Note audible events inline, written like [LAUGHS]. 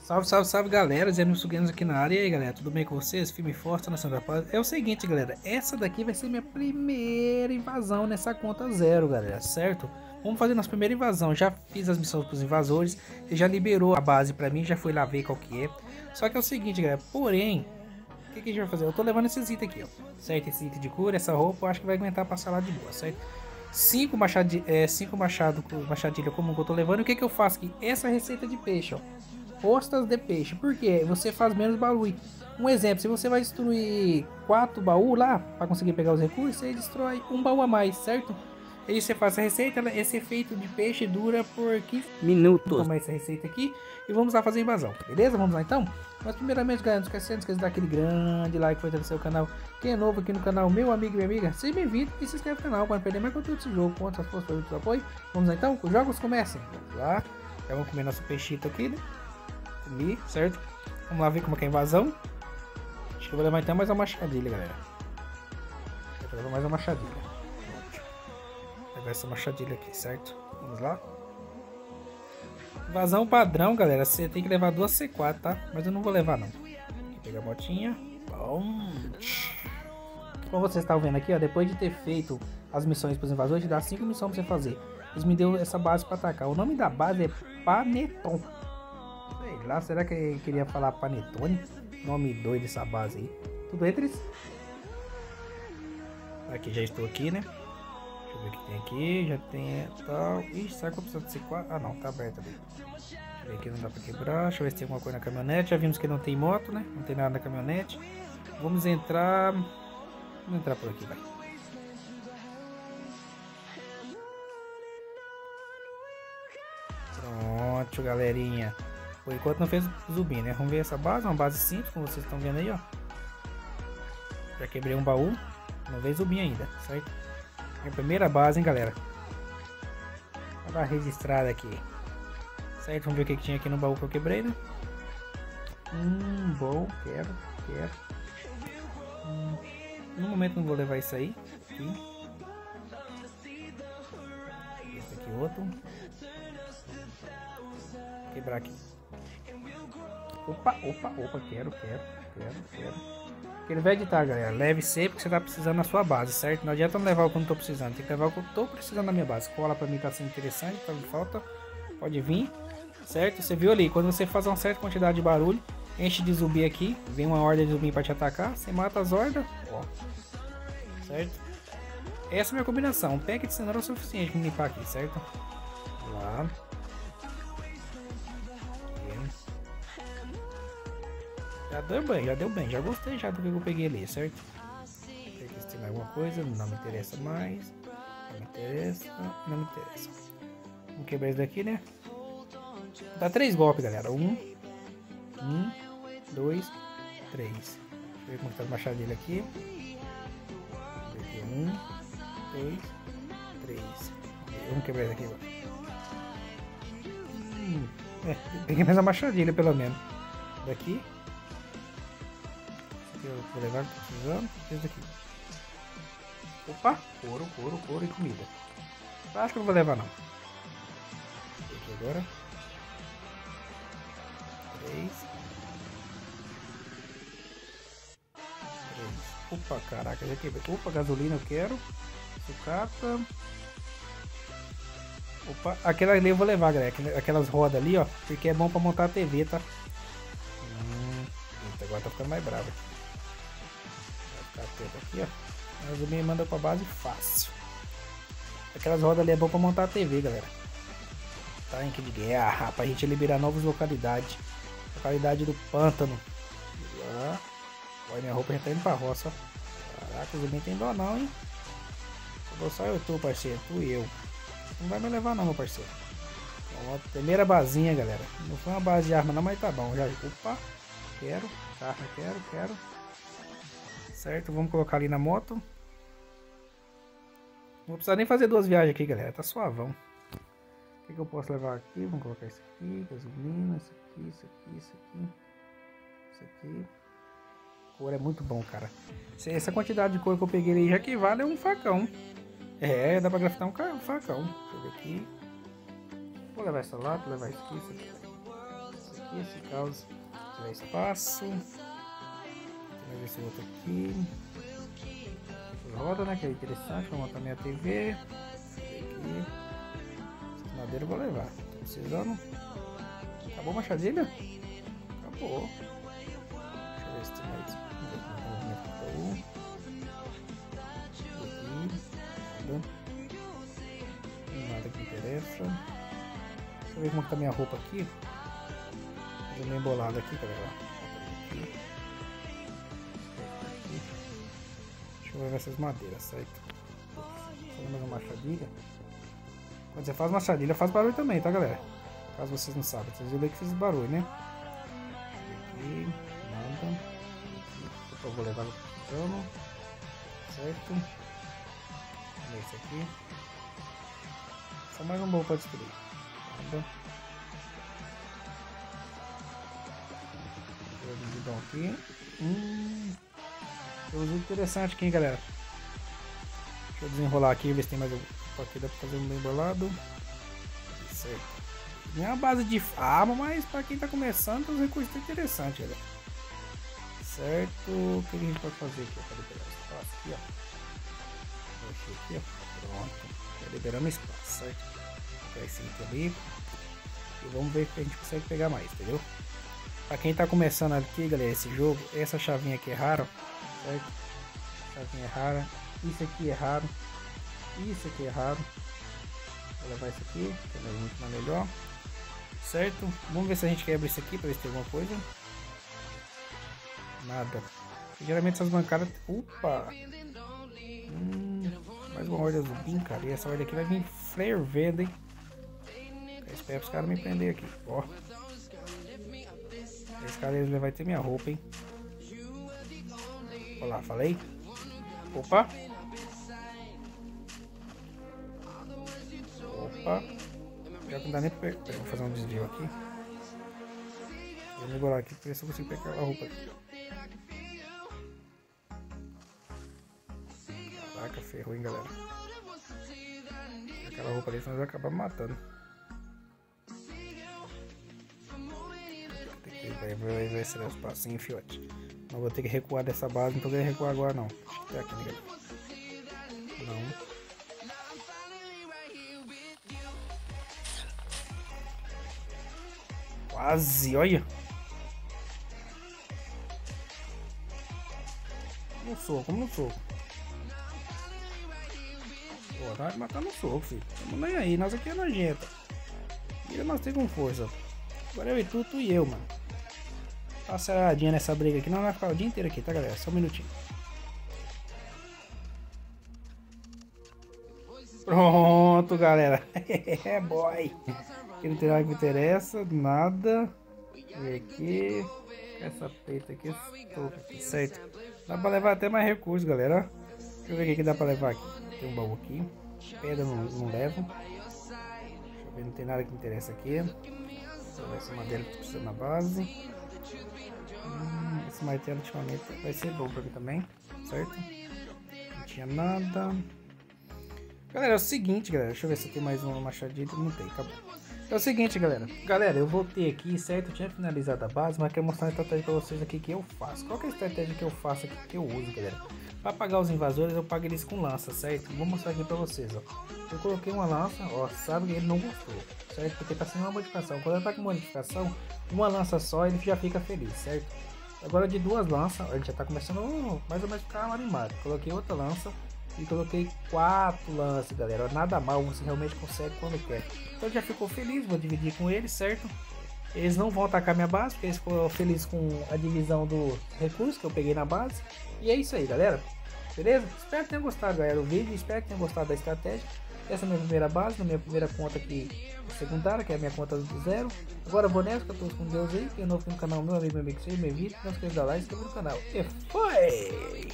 Salve, salve, salve galera, Zé Suguenos aqui na área. E aí galera, tudo bem com vocês? Filme forte na Santa Paz. É o seguinte galera, essa daqui vai ser minha primeira invasão nessa conta zero galera, certo? Vamos fazer nossa primeira invasão. Já fiz as missões para os invasores, já liberou a base para mim, já fui lá ver qual que é. Só que é o seguinte galera, porém, o que, que a gente vai fazer? Eu tô levando esses itens aqui, ó. Certo? Esse item de cura, essa roupa, eu acho que vai aguentar passar lá de boa, certo? 5 machado, é, cinco machado, machadilha comum que eu tô levando. O que, que eu faço aqui? Essa receita de peixe, ó. Postas de peixe. Porque você faz menos barulho. Um exemplo, se você vai destruir quatro baús lá, para conseguir pegar os recursos, você destrói um baú a mais, certo? Aí você faz a receita, esse efeito de peixe dura por 15 minutos. Vamos tomar essa receita aqui e vamos lá fazer a invasão, beleza? Vamos lá então? Mas primeiramente, galera, não esquece, não esquece de dar aquele grande like que foi no seu canal. Quem é novo aqui no canal, meu amigo e minha amiga, seja bem-vindo e se inscreve no canal para não perder mais conteúdo desse jogo. Conta as forças para o apoio. Vamos lá então? Os jogos comecem. Vamos lá. Já vamos comer nosso peixito aqui, né? Comi, certo? Vamos lá ver como é, é a invasão. Acho que eu vou levar então mais uma machadilha, galera. Vou levar mais uma machadilha essa machadilha aqui, certo? Vamos lá. Vazão padrão, galera. Você tem que levar duas C4, tá? Mas eu não vou levar, não. Aqui, pegar a motinha. Bom. Como vocês estão vendo aqui, ó. Depois de ter feito as missões para os invasores, dá 5 missões para você fazer. Eles me deu essa base para atacar. O nome da base é Paneton. Sei lá, será que ele queria falar Panetone? Nome doido essa base aí. Tudo entre? Aqui, já estou aqui, né? Ver o que tem aqui. Já tem tal. Ixi, será que eu preciso de C4? Ah, não, tá aberto ali. Deixa ver aqui, não dá pra quebrar. Deixa eu ver se tem alguma coisa na caminhonete. Já vimos que não tem moto, né? Não tem nada na caminhonete. Vamos entrar. Vamos entrar por aqui, vai. Pronto, galerinha. Por enquanto não fez zumbi, né? Vamos ver essa base, uma base simples, como vocês estão vendo aí, ó. Já quebrei um baú. Não veio zumbi ainda, certo? Minha primeira base, hein, galera. Vou dar registrada aqui. Certo, vamos ver o que, que tinha aqui no baú que eu quebrei, né? Hum, bom, quero, quero. Hum, no momento não vou levar isso aí. Aqui. Esse aqui outro. Quebrar aqui. Opa, opa, opa, quero, quero, quero, quero. Ele vai editar, galera. Leve sempre que você tá precisando na sua base, certo? Não adianta levar o que eu não tô precisando. Tem que levar o que eu tô precisando na minha base. Cola pra mim tá sendo interessante, tá me falta. Pode vir, certo? Você viu ali, quando você faz uma certa quantidade de barulho, enche de zumbi aqui, vem uma horda de zumbi pra te atacar, você mata as hordas, ó. Certo? Essa é a minha combinação. Um pack de cenoura é o suficiente pra limpar aqui, certo? Lá. Já deu bem, já deu bem. Já gostei já do que eu peguei ali, certo? Ver se tem alguma coisa. Não me interessa mais. Não me interessa. Não me interessa. Vamos quebrar isso daqui, né? Dá três golpes, galera. Um. Um. Dois. Três. Deixa eu ver como está a machadilha aqui. aqui. Um. Dois. Três. Vamos quebrar isso aqui agora. Hum, é, peguei mais a machadilha pelo menos. Daqui que eu vou levar, tô precisando. Daqui. Opa, couro, couro, couro e comida. Acho que eu não vou levar não. Aqui agora. Três. Três. Opa, caraca, já quebrei. Opa, gasolina eu quero. Sucata. Opa, aquela ali eu vou levar, galera. Aquelas rodas ali, ó. Porque é bom pra montar a TV, tá? Hum, agora tá ficando mais bravo. Capeta aqui, ó. Mas o me manda pra base fácil. Aquelas rodas ali é bom pra montar a TV, galera. Tanque de guerra, pra gente liberar novas localidades. Localidade do pântano. Lá. Olha, minha roupa já tá indo pra roça. Caraca, o tem dó não, hein? Vou só eu tu, parceiro. Tu e eu. Não vai me levar não, meu parceiro. Primeira basinha, galera. Não foi uma base de arma não, mas tá bom. Já... Opa. Quero. Carro, quero, quero. Certo? Vamos colocar ali na moto. Não vou precisar nem fazer duas viagens aqui, galera. Tá suavão. O que, que eu posso levar aqui? Vamos colocar isso aqui, gasolina, isso aqui, isso aqui, isso aqui. Isso aqui. Cor é muito bom, cara. Essa quantidade de cor que eu peguei aí já que vale um facão. É, dá pra graftar um facão. Deixa eu ver aqui. Vou levar essa vou levar isso aqui, isso aqui. Isso aqui, esse caos. Tiver espaço. Vou ver esse outro aqui. Roda, né? Que é interessante. Vou montar minha TV. Aqui. Madeira eu vou levar. Tô precisando. Acabou a machadilha? Acabou. Deixa eu ver se tem mais. Movimento Aqui. Nada. Que interessa. Deixa eu ver como tá minha roupa aqui. Tô meio embolado aqui, galera. Aqui. Eu ver essas madeiras, certo? Fazer mais uma machadilha. Quando você faz machadilha, faz barulho também, tá, galera? Caso vocês não sabem. Vocês viram que fiz barulho, né? Aqui, nada. Eu vou levar no pano. Certo? Esse aqui. Só mais um bom para destruir. Nada. Então aqui. Hum. Coisa interessante aqui, hein, galera. Deixa eu desenrolar aqui, ver se tem mais algum. Aqui dá pra fazer um bem bolado. Certo. Não base de arma, mas para quem tá começando, os recursos são interessantes, galera. Certo? O que a gente pode fazer aqui? Para liberar espaço aqui, ó. Deixa aqui, ó. Pronto. Tá liberando espaço, certo? Pegar esse item ali. E vamos ver que a gente consegue pegar mais, entendeu? Para quem tá começando aqui, galera, esse jogo, essa chavinha aqui é rara, certo? Chavinha é rara. Isso aqui é raro. Isso aqui é raro. Vou levar isso aqui, que é muito mais melhor. Certo? Vamos ver se a gente quebra isso aqui para ver se tem alguma coisa. Nada. Geralmente essas bancadas. Opa! Hum, mais uma horda azul, cara. E essa horda aqui vai vir fervendo, hein? Eu espero os caras me prender aqui. Ó. Esse cara vai ter minha roupa, hein? Olha lá, falei? Opa! Opa! Já não dá nem pra pegar. Vou fazer um desvio aqui. Vou demorar aqui pra ver se eu consigo pegar a roupa aqui. Caraca, ferrou, hein, galera. Aquela roupa ali, senão vai acabar me matando. Vai, vai, vai ser os passinhos, fiote. Vou ter que recuar dessa base, não tô querendo recuar agora não. Tá aqui, né? Não. Quase, olha. No soco, no soco. Pô, vai matar no soco, filho. Tamo nem aí, nós aqui é nojenta. E nós temos com força. Agora eu e tu, tu e eu, mano. Tá aceleradinha nessa briga aqui, não vai ficar o dia inteiro aqui, tá galera? Só um minutinho. Pronto, galera. [LAUGHS] é boy. Aqui não tem nada que me interessa, nada. E aqui. Essa peita aqui, aqui, certo? Dá pra levar até mais recursos, galera. Deixa eu ver o que dá pra levar aqui. Tem um baú aqui. Pedra não, não levo. Deixa eu ver, não tem nada que me interessa aqui. Essa madeira que precisa na base. Esse martelo ultimamente vai ser bom pra mim também, certo? Não tinha nada. Galera, é o seguinte, galera. Deixa eu ver se tem mais uma machadinha. Não tem, acabou. É o seguinte, galera. Galera, eu voltei aqui, certo? Eu tinha finalizado a base, mas quero mostrar uma estratégia pra vocês aqui que eu faço. Qual é a estratégia que eu faço aqui, que eu uso, galera? Pra apagar os invasores, eu pago eles com lança, certo? Vou mostrar aqui pra vocês, ó. Eu coloquei uma lança, ó, sabe que ele não gostou, certo? Porque tá sem uma modificação. Quando ele tá com modificação, uma lança só, ele já fica feliz, certo? Agora de duas lanças, ele já tá começando mais ou menos ficar animado. Coloquei outra lança, e coloquei quatro lances, galera. Nada mal, você realmente consegue quando quer. Então já ficou feliz, vou dividir com eles, certo? Eles não vão atacar minha base, porque eles foram felizes com a divisão do recurso que eu peguei na base. E é isso aí, galera. Beleza? Espero que tenham gostado, galera, do vídeo. Espero que tenham gostado da estratégia. Essa é a minha primeira base, na minha primeira conta aqui secundária, que é a minha conta do zero. Agora vou nessa, que eu tô com Deus aí. Quem é novo no canal, meu amigo, meu amigo, seja bem-vindo. Não esqueça de dar like, se inscrever no canal. E foi!